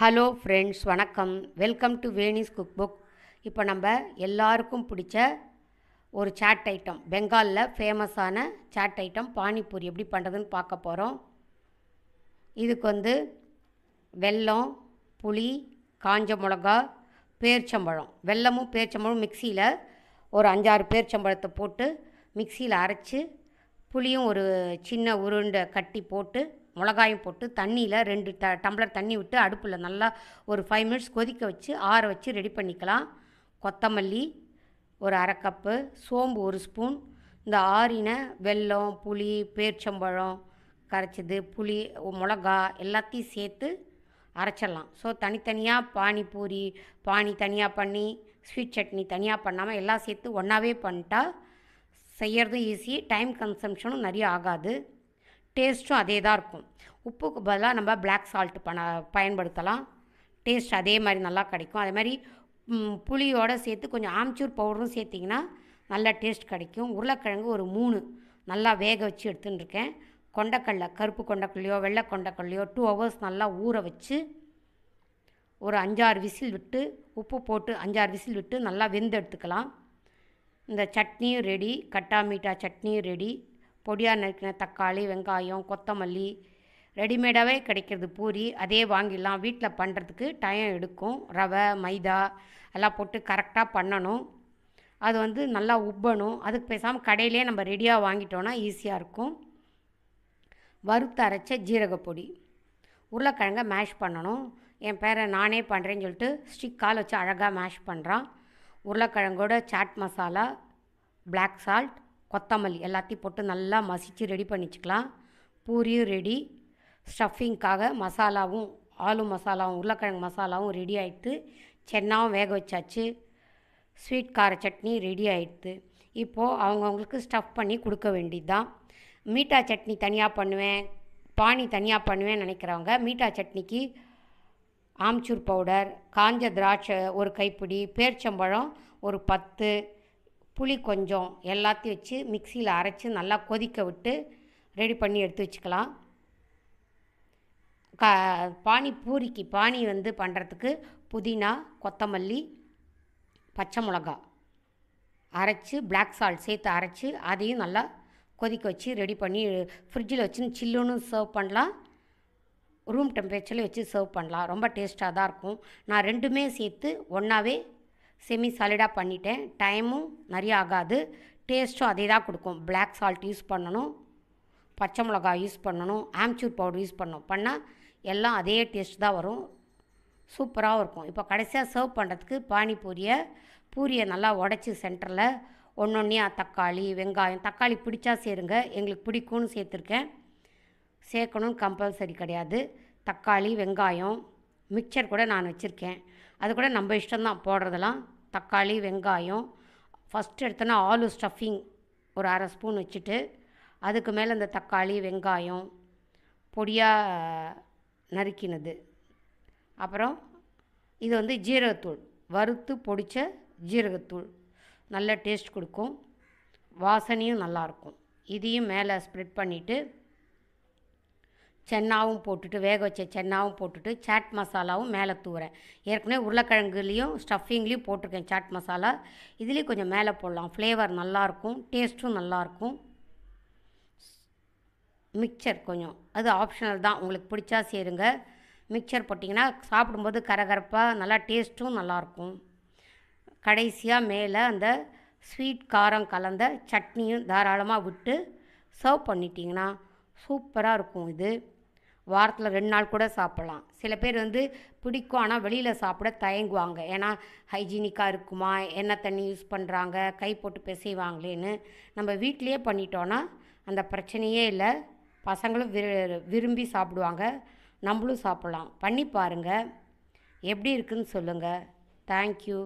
Hello friends வணக்கம். Welcome to Veni's cook book இப்போ நம்ம எல்லாருக்கும் பிடிச்ச ஒரு சாட் ஐட்டம் பெங்காலில் ஃபேமஸான சாட் ஐட்டம் பானிபூரி எப்படி பண்ணுறதுன்னு பார்க்க போகிறோம் இதுக்கு வந்து வெல்லம் புளி காஞ்ச மிளகா பேர்ச்சம்பழம். வெல்லமும் பேர்ச்சம்பழம் மிக்சியில் ஒரு அஞ்சாறு பேர்ச்சம்பழத்தை போட்டு மிக்சியில் அரைச்சி புளியும் ஒரு சின்ன உருண்டை கட்டி போட்டு மிளகாயும் போட்டு தண்ணியில் ரெண்டு ட டம்ளர் தண்ணி விட்டு அடுப்பில் நல்லா ஒரு ஃபைவ் மினிட்ஸ் கொதிக்க வச்சு ஆற வச்சு ரெடி பண்ணிக்கலாம். கொத்தமல்லி ஒரு அரை கப்பு சோம்பு ஒரு ஸ்பூன் இந்த ஆறின வெல்லம் புளி பேர்ச்சம்பழம் கரைச்சது புளி மிளகா எல்லாத்தையும் சேர்த்து அரைச்சிடலாம். ஸோ தனித்தனியாக பானிபூரி பானி தனியாக பண்ணி ஸ்வீட் சட்னி தனியாக பண்ணாமல் எல்லாம் சேர்த்து ஒன்றாவே பண்ணிட்டா செய்கிறதும் ஈஸி டைம் கன்சம்ஷனும் நிறைய ஆகாது. டேஸ்ட்டும் அதே தான் இருக்கும். உப்புக்கு பதிலாக நம்ம பிளாக் சால்ட் பண்ண பயன்படுத்தலாம். டேஸ்ட் அதே மாதிரி நல்லா கிடைக்கும். அதே மாதிரி புளியோடு சேர்த்து கொஞ்சம் ஆம்ச்சூர் பவுடரும் சேர்த்திங்கன்னா நல்லா டேஸ்ட் கிடைக்கும். உருளைக்கிழங்கு ஒரு மூணு. நல்லா வேக வச்சு எடுத்துன்னு இருக்கேன். கொண்டக்கடலை கருப்பு கொண்டக்கல்லையோ வெள்ளை கொண்டக்கல்லையோ டூ ஹவர்ஸ் நல்லா ஊற வச்சு ஒரு அஞ்சாறு விசில் விட்டு உப்பு போட்டு அஞ்சாறு விசில் விட்டு நல்லா வெந்து எடுத்துக்கலாம். இந்த சட்னியும் ரெடி கட்டா மீட்டா சட்னியும் ரெடி பொடியாக நறுக்கின தக்காளி வெங்காயம் கொத்தமல்லி ரெடிமேடாகவே கிடைக்கிறது பூரி. அதே வாங்கிடலாம். வீட்டில் பண்ணுறதுக்கு டைம் எடுக்கும். ரவை மைதா எல்லாம் போட்டு கரெக்டாக பண்ணணும். அது வந்து நல்லா உப்பணும். அதுக்கு பேசாமல் கடையிலே நம்ம ரெடியாக வாங்கிட்டோன்னா ஈஸியாக இருக்கும். வறுத்து அரைச்ச ஜீரகப்பொடி உருளைக்கிழங்கை மேஷ் பண்ணணும். என் பேரை நானே பண்ணுறேன்னு சொல்லிட்டு ஸ்டிக் கால் வச்சு அழகாக மேஷ் பண்ணுறான் உருளைக்கிழங்கோட சாட் மசாலா பிளாக் சால்ட் கொத்தமல்லி எல்லாத்தையும் போட்டு நல்லா மசித்து ரெடி பண்ணிச்சுக்கலாம். பூரியும் ரெடி ஸ்டஃபிங்க்காக மசாலாவும் ஆலு மசாலாவும் உருளைக்கிழங்கு மசாலாவும் ரெடி ஆகிட்டு சென்னாவும் வேக வச்சாச்சு. ஸ்வீட் கார சட்னி ரெடி ஆகிடுது இப்போது அவங்கவுங்களுக்கு ஸ்டஃப் பண்ணி கொடுக்க வேண்டியது தான் மீட்டா சட்னி தனியாக பண்ணுவேன் பானி தனியாக பண்ணுவேன் நினைக்கிறவங்க மீட்டா சட்னிக்கு ஆம்ச்சூர் பவுடர் காஞ்ச திராட்சை ஒரு கைப்பிடி பேர்ச்சம்பழம் ஒரு பத்து புளி கொஞ்சம் எல்லாத்தையும் வச்சு மிக்சியில் அரைச்சி நல்லா கொதிக்க விட்டு ரெடி பண்ணி எடுத்து வச்சுக்கலாம். க பானி பூரிக்கு பானி வந்து பண்ணுறதுக்கு புதினா கொத்தமல்லி பச்சை மிளகா அரைச்சி பிளாக் சால்ட் சேர்த்து அரைச்சி அதையும் நல்லா கொதிக்க வச்சு ரெடி பண்ணி ஃப்ரிட்ஜில் வச்சு சில்லுன்னு சர்வ் பண்ணலாம். ரூம் டெம்பரேச்சரில் வச்சு சர்வ் பண்ணலாம். ரொம்ப டேஸ்ட்டாக தான் இருக்கும். நான் ரெண்டுமே சேர்த்து ஒன்றாவே செமி சாலிடாக பண்ணிட்டேன். டைமும் நிறைய ஆகாது. டேஸ்ட்டும் அதே தான் கொடுக்கும். பிளாக் சால்ட் யூஸ் பண்ணணும். பச்சை மிளகாய் யூஸ் பண்ணணும். ஆம்ச்சூர் பவுடர் யூஸ் பண்ணணும். பண்ணால் எல்லாம் அதே டேஸ்ட் தான் வரும். சூப்பராகவும் இருக்கும். இப்போ கடைசியாக சர்வ் பண்ணுறதுக்கு பானிபூரியை பூரியை நல்லா உடச்சி சென்டரில் ஒன்று தக்காளி வெங்காயம் தக்காளி பிடிச்சா சேருங்க. எங்களுக்கு பிடிக்கும்னு சேர்த்துருக்கேன். சேர்க்கணும்னு கம்பல்சரி கிடையாது. தக்காளி வெங்காயம் மிக்சர் கூட நான் வச்சுருக்கேன். அது கூட நம்ம இஷ்டம்தான். போடுறதெல்லாம் தக்காளி வெங்காயம் ஃபஸ்ட்டு எடுத்தோன்னா ஆலு ஸ்டஃபிங் ஒரு அரை ஸ்பூன் வச்சுட்டு அதுக்கு மேலே இந்த தக்காளி வெங்காயம் பொடியாக நறுக்கினது. அப்புறம் இது வந்து ஜீரகத்தூள் வறுத்து பொடித்த ஜீரகத்தூள். நல்ல டேஸ்ட் கொடுக்கும். வாசனையும் நல்லாயிருக்கும் இதையும் மேலே ஸ்ப்ரெட் பண்ணிவிட்டு சென்னாவும் போட்டுட்டு வேக வச்ச சென்னாவும் போட்டுட்டு சாட் மசாலாவும் மேலே தூவுறேன். ஏற்கனவே உருளைக்கிழங்குலேயும் ஸ்டஃபிங்லேயும் போட்டிருக்கேன் சாட் மசாலா. இதுலேயும் கொஞ்சம் மேலே போடலாம். ஃப்ளேவர் நல்லாயிருக்கும் டேஸ்ட்டும் நல்லாயிருக்கும் மிக்சர் கொஞ்சம். அது ஆப்ஷனல் தான். உங்களுக்கு பிடிச்சா சேருங்க. மிக்சர் போட்டிங்கன்னா சாப்பிடும்போது கரகரப்பாக நல்லா டேஸ்ட்டும் நல்லாயிருக்கும் கடைசியாக மேலே அந்த ஸ்வீட் காரம் கலந்த சட்னியும் தாராளமாக விட்டு சர்வ் பண்ணிட்டீங்கன்னா சூப்பராக இருக்கும் இது. வாரத்தில் ரெண்டு நாள் கூட சாப்பிட்லாம். சில பேர் வந்து பிடிக்கும் ஆனால் வெளியில் சாப்பிட தயங்குவாங்க. ஏன்னா ஹைஜீனிக்காக இருக்குமா? என்ன தண்ணி யூஸ் பண்ணுறாங்க கை போட்டு பிசைவாங்களேன்னு நம்ம வீட்டிலையே பண்ணிட்டோன்னா அந்த பிரச்சனையே இல்லை. பசங்களும் விரு விரும்பி சாப்பிடுவாங்க. நம்மளும் சாப்பிட்லாம். பண்ணி பாருங்கள் எப்படி இருக்குன்னு சொல்லுங்கள் தேங்க்யூ